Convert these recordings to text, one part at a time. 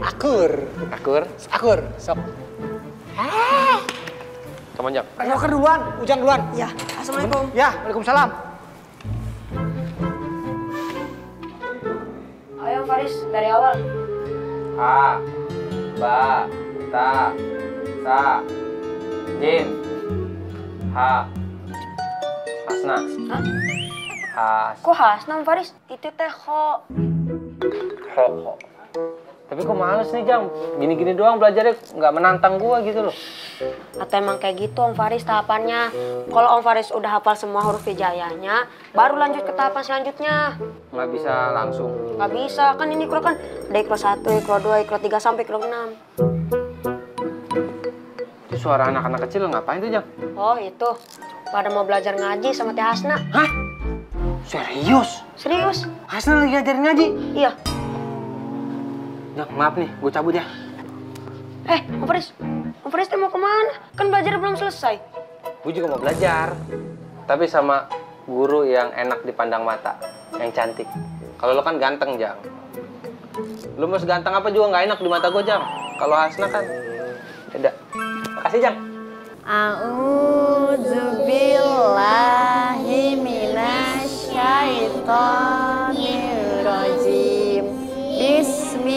Akur. Akur. Akur. Sok. Come on, Jang. Akur duluan. Ujang duluan. Ya, Assalamualaikum. Ya, Waalaikumsalam. Ayo Faris, dari awal. Ha, ba, ta, sa, jim, ha, hasna, Hah? has, Kok Hasnam Faris? Itu teh ho. ho, ho. Tapi kok males nih, Jang? Gini-gini doang belajarnya nggak menantang gua gitu loh. Atau emang kayak gitu Om Faris tahapannya. Kalau Om Faris udah hafal semua huruf hijaiyahnya, baru lanjut ke tahapan selanjutnya. Nggak bisa langsung. Gak bisa, kan ini ikro kan ada ikro 1, ikro 2, ikro 3 sampai ikro 6. Itu suara anak-anak kecil ngapain tuh, Jang? Oh itu, pada mau belajar ngaji sama Teh Hasna. Hah? Serius? Serius? Hasna lagi ngajarin ngaji? Iya. Jang, maaf nih, gue cabut ya. Eh, Om Faris, Om Faris mau ke mana? Kan belajar belum selesai. Gue juga mau belajar. Tapi sama guru yang enak dipandang mata, yang cantik. Kalau lo kan ganteng, Jang. Lo mau seganteng apa juga nggak enak di mata gue, Jang. Kalau Hasna kan beda. Makasih, Jang. A'udzu billahi minasyaitonir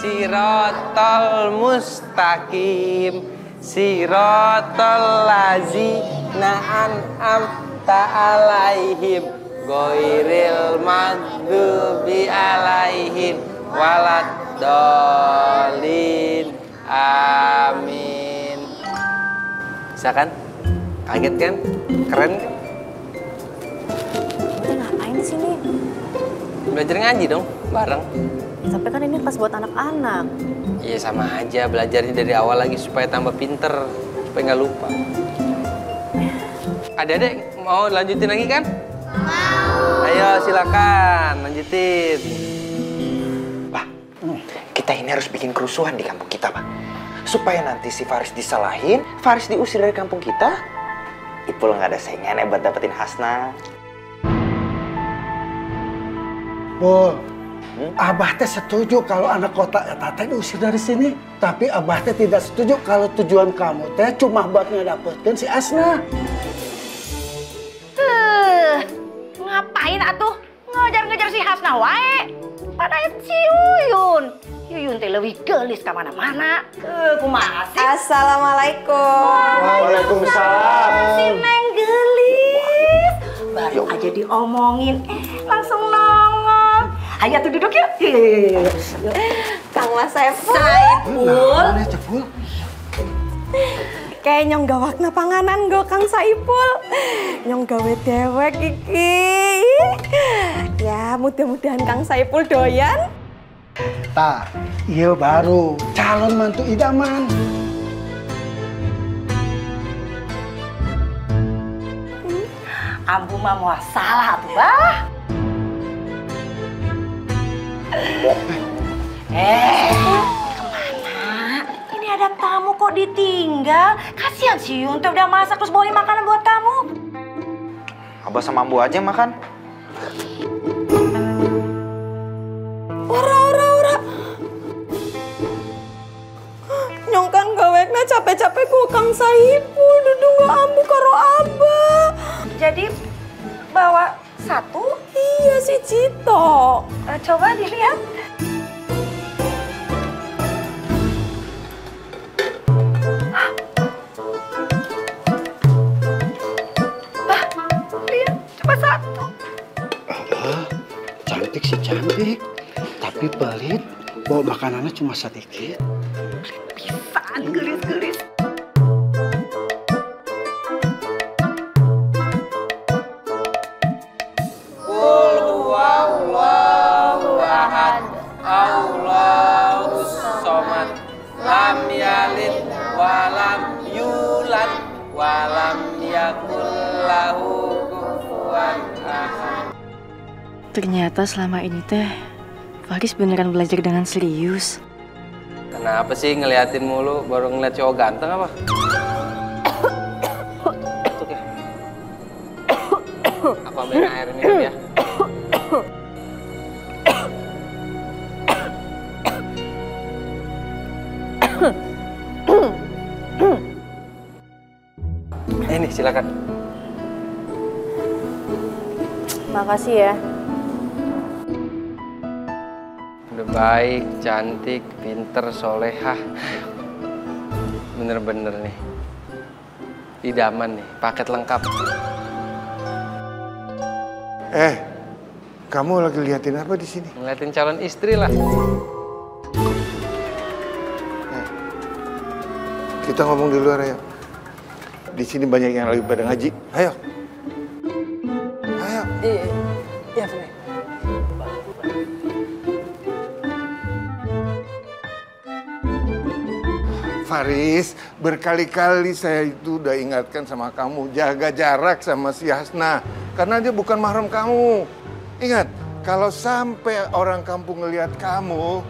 siratal mustaqim. Siratal ladzina an'amta alaihim. Goiril maghdubi alaihim waladdallin. Amin. Bisa kan? Kaget kan? Keren kan? Kita ngapain di sini? Belajar ngaji dong, bareng. Tapi kan ini kelas buat anak-anak. Iya sama aja, belajarnya dari awal lagi supaya tambah pinter, supaya nggak lupa. Adik-adik mau lanjutin lagi kan? Mau. Ayo silakan lanjutin. Pak, kita ini harus bikin kerusuhan di kampung kita, Pak. Supaya nanti si Faris disalahin, Faris diusir dari kampung kita, Ipul nggak ada saingannya buat dapetin Hasna. Pul, Abah teh setuju kalau anak kota eta teh diusir dari sini. Tapi Abah teh tidak setuju kalau tujuan kamu teh cuma buat ngedapetin si Asna. Tuh, ngapain atuh ngejar-ngejar si Hasna wae? Pada si Yuyun. Yuyun teh lebih gelis ke mana-mana. Tuh, kumaha sih? Assalamualaikum. Waalaikumsalam. Si Neng gelis. Baru aja diomongin, eh langsung. Ayo tuh duduk yuk. Yuk, yuk, yuk, yuk, yuk. Kang Mas Saiful. Cepul? Kayak nyong gawakna panganan go Kang Saipul. Nyong gawe dewek iki. Ya, mudah-mudahan Kang Saipul doyan. Tah, iya baru calon mantu idaman. Ambu mah mau salah tuh, bah. Eh, ke mana? Ini ada tamu kok ditinggal. Kasihan si Yun tuh udah masak terus bawain makanan buat kamu. Abah sama Bu aja makan. Ora, ora, ora. Nyong kan gawekna capek-capek ku Kang Saipul. Dudu nggak ambu karo abah. Jadi bawa satu, Iya si Cito. Eh, coba dilihat. Bah, lihat, coba satu. Cantik sih cantik. Tapi pelit, bawa makanannya cuma sedikit. Ternyata selama ini teh Faris beneran belajar dengan serius. Kenapa sih ngeliatin mulu baru ngeliat cowok ganteng apa? Aku ambilin air minum ya. Eh, Ini silakan. Makasih ya. Baik, cantik, pinter, solehah. Bener-bener nih. Idaman nih, paket lengkap. Eh, kamu lagi liatin apa di sini? Ngeliatin calon istri lah. Kita ngomong di luar ya. Di sini banyak yang lagi pada ngaji. Ayo. Faris, berkali-kali saya itu udah ingatkan sama kamu jaga jarak sama si Hasna karena dia bukan mahram kamu. Ingat, kalau sampai orang kampung ngelihat kamu,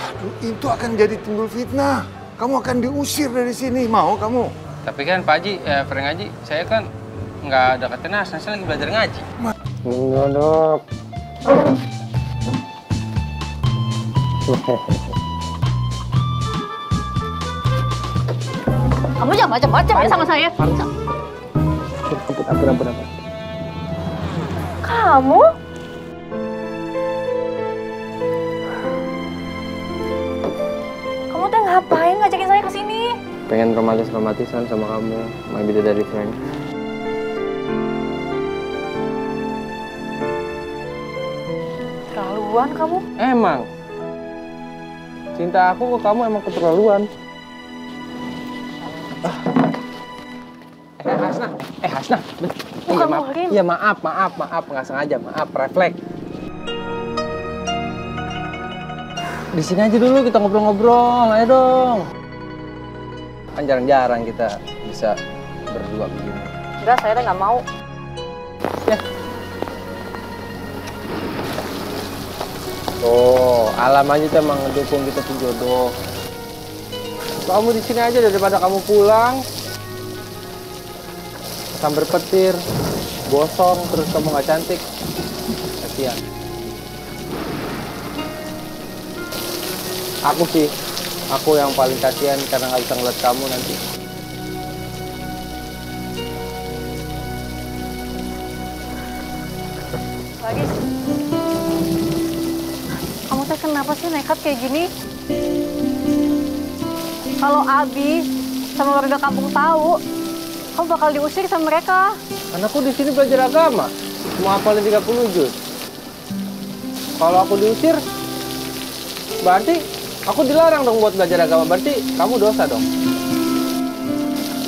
aduh itu akan jadi timbul fitnah. Kamu akan diusir dari sini. Mau kamu? Tapi kan Pak Haji, ya Frank Haji, saya kan nggak deketin Hasna, saya lagi belajar ngaji. Enggak, dok. Kamu jangan macam-macam ya sama saya. Ampun, ampun, ampun, ampun. Kamu? Kamu teh ngapain ngajakin saya ke sini? Pengen romantis-romantisan sama kamu, my dari Frank. Keterlaluan kamu. Emang. Cinta aku ke kamu emang keterlaluan. Ah. Eh Hasna, eh Hasna. Bukan Iya maaf, iya maaf, maaf, maaf, nggak sengaja, maaf, refleks. Di sini aja dulu kita ngobrol-ngobrol, ayo dong. Kan jarang-jarang kita bisa berdua begini. Enggak, saya nggak mau. Tuh, alam aja tuh emang ngedukung kita tuh jodoh. Kamu di sini aja daripada kamu pulang. Sambar petir, gosong, terus kamu nggak cantik. Kasihan. Aku sih, aku yang paling kasihan karena nggak bisa ngeliat kamu nanti. Lagis. Kamu teh kenapa sih nekat kayak gini? Kalau Abi sama warga kampung tahu, kamu bakal diusir sama mereka. Aku di sini belajar agama, mau hafalin 30 juz. Kalau aku diusir, berarti aku dilarang dong buat belajar agama. Berarti kamu dosa dong.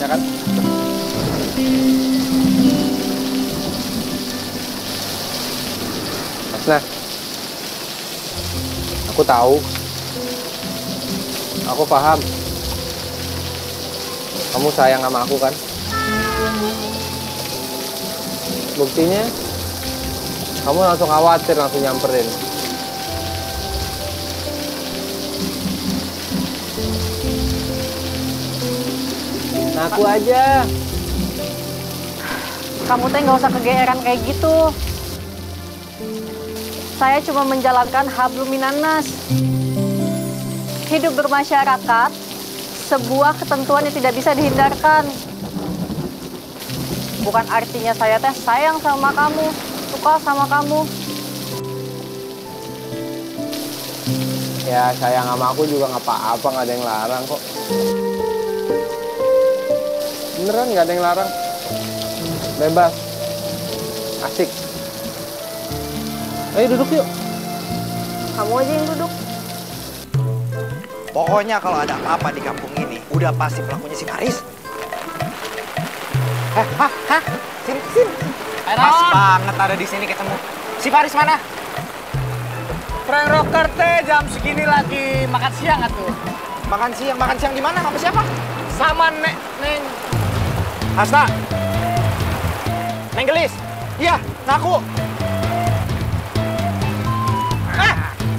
Ya kan? Nah, aku tahu, aku paham. Kamu sayang sama aku kan? Buktinya, kamu langsung khawatir, langsung nyamperin. Ngaku aja. Kamu teh nggak usah kegeeran kayak gitu. Saya cuma menjalankan hablum minanas. Hidup bermasyarakat, sebuah ketentuan yang tidak bisa dihindarkan. Bukan artinya saya teh sayang sama kamu, suka sama kamu. Ya sayang sama aku juga nggak apa-apa, nggak ada yang larang kok. Beneran nggak ada yang larang. Bebas. Asik. Ayo duduk yuk. Kamu aja yang duduk. Pokoknya kalau ada apa-apa di kampung Udah pasti pelakunya si Karis. Hah? Hah? Hah? Sini, sini. Pas banget ada di sini ketemu. Si Paris mana? Frank Rocker teh jam segini lagi makan siang atuh. Makan siang, makan siang di mana? Sama siapa? Sama Nek Neng. Hasta. Neng Gelis. Iya, ngaku. Eh,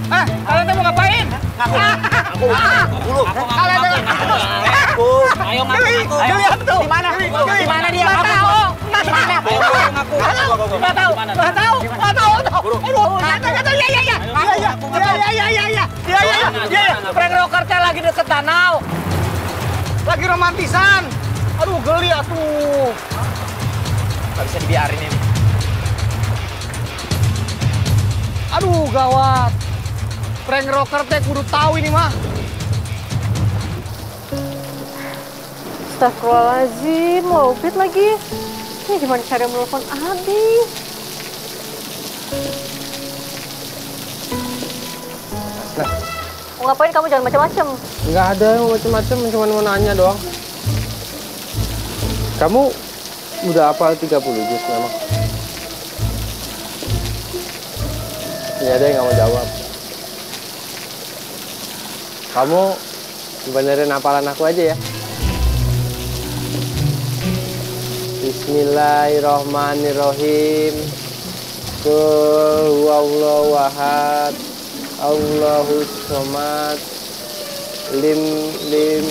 eh, kalian mau ngapain? Ngaku. Ah. Ah. Ngaku. Ngaku. Ngaku. Ngaku. Ngaku. Ayo. Di mana? Di mana dia? Tahu. Mana? Ngaku. Tahu. Tahu. Tahu. Aduh. Nggak tahu. Nggak tahu. Frank Rocker teh lagi deket danau. Lagi romantisan. Aduh, geli atuh. Nggak bisa dibiarin ini. Aduh, gawat. Frank Rocker teh kudu tahu ini mah. Astagfirullahaladzim, lobet lagi. Ini gimana cara menelpon Abi? Mau ngapain kamu jangan macam-macam. Nggak ada macam-macam, cuma mau nanya doang. Kamu udah hafal 30 juz memang? Ini ada yang nggak mau jawab. Kamu benerin hafalan aku aja ya. Bismillahirrahmanirrahim. Huwallahu ahad. Allahu somad. Lim lim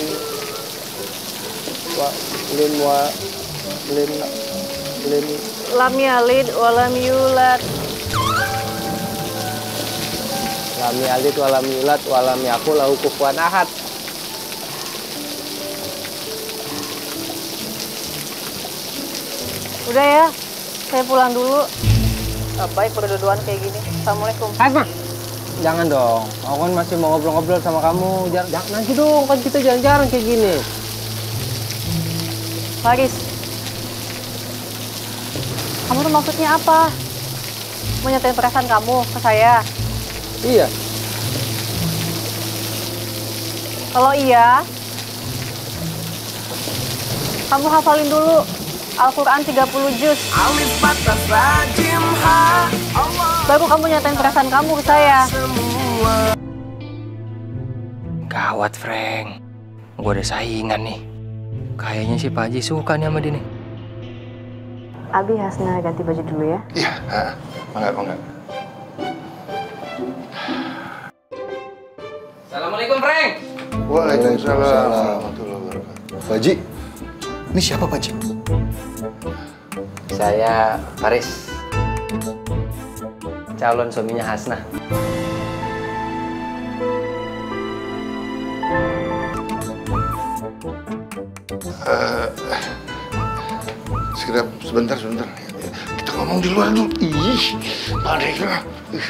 wa lim wa lim lim Lam yalid walam yulad. lam yalid walam yulad walam yakul lahu kufuwan ahad. Udah ya, saya pulang dulu. Gak baik berduaan kayak gini. Assalamualaikum. Asma, jangan dong. Aku kan masih mau ngobrol-ngobrol sama kamu. Jangan, jangan nanti dong, kan kita jarang-jarang kayak gini. Faris, kamu tuh maksudnya apa? Mau nyatain perasaan kamu ke saya? Iya, Kalau iya, kamu hafalin dulu Al-Quran 30 juz. Baru kamu nyatain perasaan kamu ke saya. Gawat, Frank. Gue ada saingan nih. Kayaknya si Pak Haji suka nih sama dia nih. Abi Hasna ganti baju dulu ya. Iya, mangga, mangga. Assalamualaikum, Frank. Waalaikumsalam warahmatullahi wabarakatuh. Pak Haji, ini siapa Pak Haji? Saya Faris. Calon suaminya Hasna. Sekedar sebentar, sebentar. Kita ngomong di luar dulu. Ih, ada yang Ih.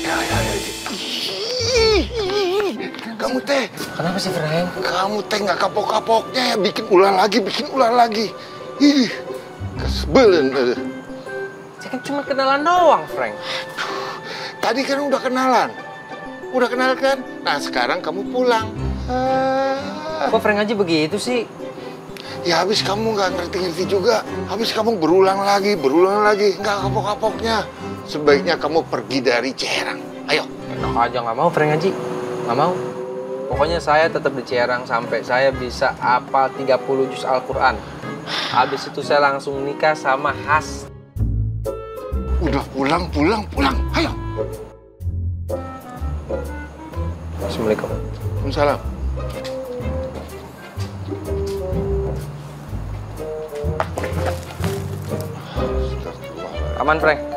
Ya, ya, ya. Ih, Kamu teh, Kenapa sih, Frank? kamu teh nggak kapok-kapoknya ya bikin ulah lagi, bikin ulah lagi. Ih, kesebelen. eh. Saya kan cuma kenalan doang, Frank. Tadi kan udah kenalan. Udah kenal kan? Nah, sekarang kamu pulang. Ah. Kok Frank aja begitu sih? Ya habis kamu nggak ngerti-ngerti juga. Habis kamu berulang lagi, berulang lagi. Nggak kapok-kapoknya. Sebaiknya kamu pergi dari Ciherang. Ayo. Enak aja nggak mau, Frank Haji. Nggak mau. Pokoknya saya tetap di Ciherang sampai saya bisa hafal 30 juz Al-Quran. Habis itu saya langsung nikah sama Has. Udah pulang, pulang, pulang. Ayo. Assalamualaikum. Waalaikumsalam. Aman, Frank.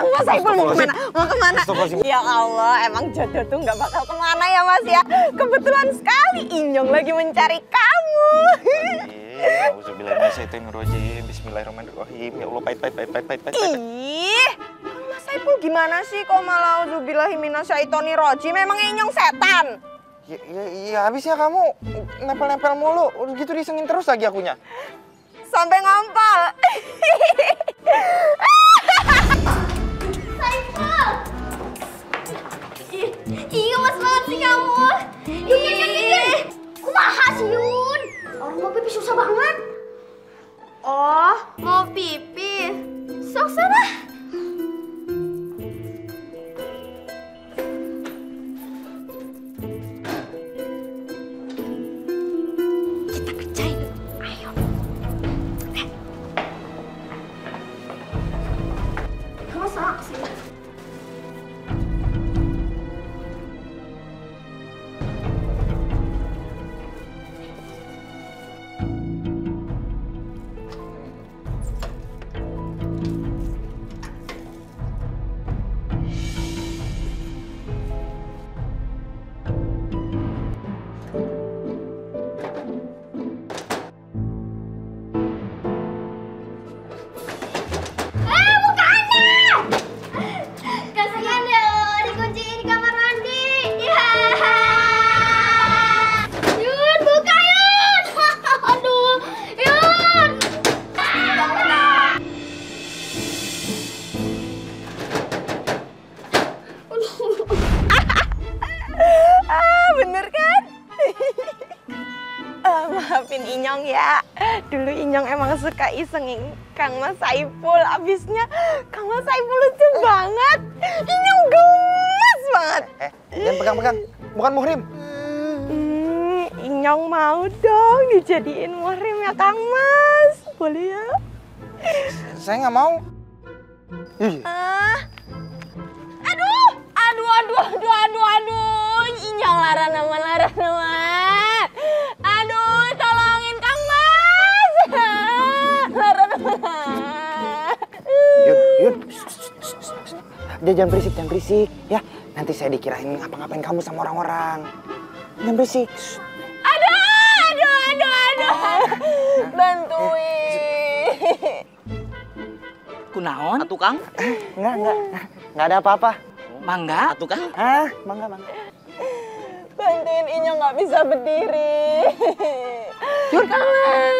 Kang Mas Saiful mau ke mana? Mau ke mana? Ya Allah, emang jodoh tuh nggak bakal ke mana ya Mas ya. Kebetulan sekali Inyong lagi mencari kamu. Auzubillahiminasyaitonirrajim. Bismillahirrahmanirrahim. Ya Allah, pahit, pahit, pahit, pahit, pahit, pahit. Ih, Mas Saiful gimana sih kok malah auzubillahiminasyaitonirrajim? Memang Inyong setan? Ya, ya, ya habisnya kamu nempel-nempel mulu. Udah gitu disengin terus lagi akunya. Sampai ngompol. Iya mas banget sih kamu. Ih, kumaha sih Yun? Orang mau pipis susah banget. Oh, mau pipis. Sok sana. bener kan? uh, maafin Inyong ya. Dulu Inyong emang suka isengin Kang Mas Saiful Abisnya Kang Mas Saiful lucu banget. Inyong gemes banget. Eh, jangan pegang-pegang. Bukan muhrim. Hmm, Inyong mau dong dijadiin muhrim ya Kang Mas. Boleh ya? Saya nggak mau. Uh, aduh, aduh, aduh, aduh, aduh, aduh. Inyong lara nama, lara nama. Aduh, tolongin Kang Mas. Lara nama. Yun, Yun. Dia jangan berisik, jangan berisik. Ya, nanti saya dikirain ngapa-ngapain kamu sama orang-orang. Jangan berisik. Aduh, aduh, aduh, aduh. Bantuin. Kunaon atuh Kang? Enggak, enggak. Enggak ada apa-apa. Mangga atuh Kang? Ah, mangga, mangga. Bantuin Inyong nggak bisa berdiri. Yun, Kang Mas.